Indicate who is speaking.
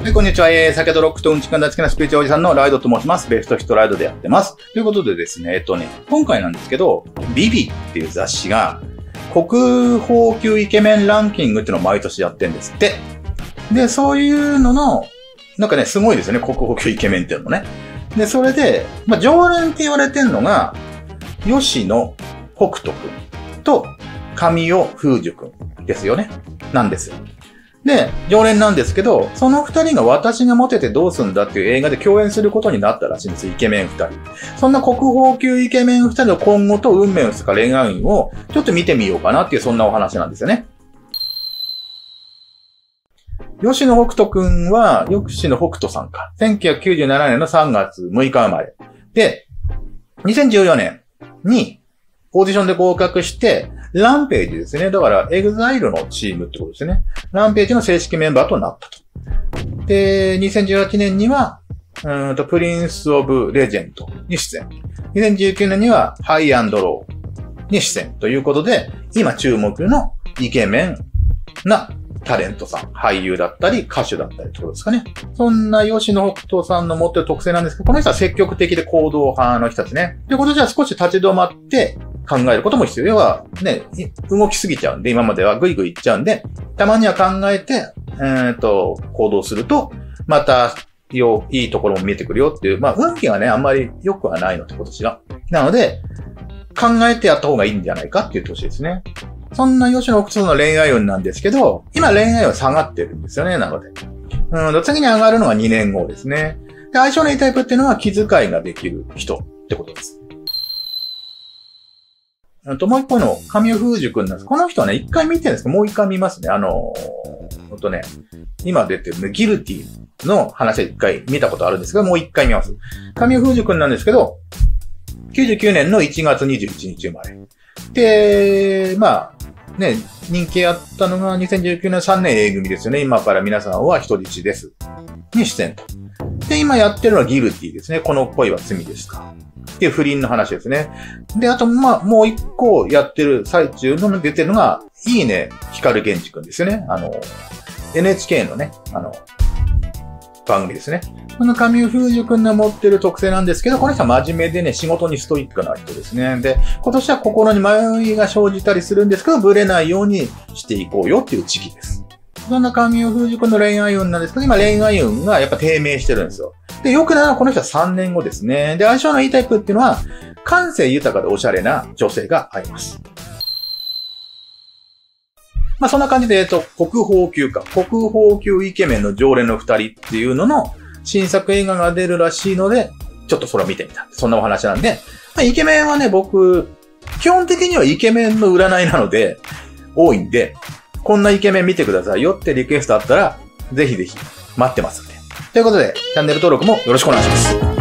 Speaker 1: はい、こんにちは。えー、酒とロックとうんちくん大好きなスピーチおじさんのライドと申します。ベストヒットライドでやってます。ということでですね、えっとね、今回なんですけど、ビビっていう雑誌が、国宝級イケメンランキングっていうのを毎年やってんですって。で、そういうのの、なんかね、すごいですよね、国宝級イケメンっていうのね。で、それで、まあ、常連って言われてんのが、吉野北斗くんと神尾風樹くんですよね。なんですよ。で、常連なんですけど、その二人が私がモテてどうすんだっていう映画で共演することになったらしいんですイケメン二人。そんな国宝級イケメン二人の今後と運命をつか恋愛運をちょっと見てみようかなっていうそんなお話なんですよね。吉野北斗くんは、吉野北斗さんか。1997年の3月6日生まれ。で、2014年にオーディションで合格して、 RAMPAGEですね。だから、 EXILEのチームってことですね。 RAMPAGEの正式メンバーとなったと。で、2018年には、うんと、 PRINCE OF LEGEND に出演。2019年には、ハイアンドローに出演ということで、今注目のイケメンなタレントさん、俳優だったり、歌手だったりってことですかね。そんな吉野北人さんの持ってる特性なんですけど、この人は積極的で行動派の人たちね。ということじゃあ少し立ち止まって、考えることも必要。要は、ね、動きすぎちゃうんで、今まではぐいぐい行っちゃうんで、たまには考えて、えっ、ー、と、行動すると、また、よ、いいところも見えてくるよっていう、まあ、運気がね、あんまり良くはないのって今年が。なので、考えてやった方がいいんじゃないかっていう年ですね。そんな吉野奥さんの恋愛運なんですけど、今恋愛は下がってるんですよね、なので。うん、次に上がるのは2年後ですね。で、相性のいいタイプっていうのは気遣いができる人ってことです。あともう一個の神尾風樹くんなんです。この人はね、一回見てるんですけど、もう一回見ますね。あのほんとね、今出てるね、ギルティの話は一回見たことあるんですが、もう一回見ます。神尾風樹くんなんですけど、99年の1月21日生まれ。で、まあ、ね、人気あったのが2019年3年 A 組ですよね。今から皆さんは人質です。に出演と。で、今やってるのはギルティですね。この恋は罪ですか。っていう不倫の話ですね。で、あと、まあ、もう一個やってる最中の出てるのが、いいね、光源氏くんですよね。あの、NHK のね、あの、番組ですね。この神尾風樹くんが持ってる特性なんですけど、この人は真面目でね、仕事にストイックな人ですね。で、今年は心に迷いが生じたりするんですけど、ブレないようにしていこうよっていう時期です。そんな神尾風樹くんの恋愛運なんですけど、今恋愛運がやっぱ低迷してるんですよ。で、よくなるのはこの人は3年後ですね。で、相性のいいタイプっていうのは、感性豊かでおしゃれな女性が合います。まあそんな感じで、えっと、国宝級か、国宝級イケメンの常連の二人っていうのの新作映画が出るらしいので、ちょっとそれを見てみた。そんなお話なんで、まあ、イケメンはね、僕、基本的にはイケメンの占いなので、多いんで、こんなイケメン見てくださいよってリクエストあったら、ぜひぜひ待ってますんで。ということで、チャンネル登録もよろしくお願いします。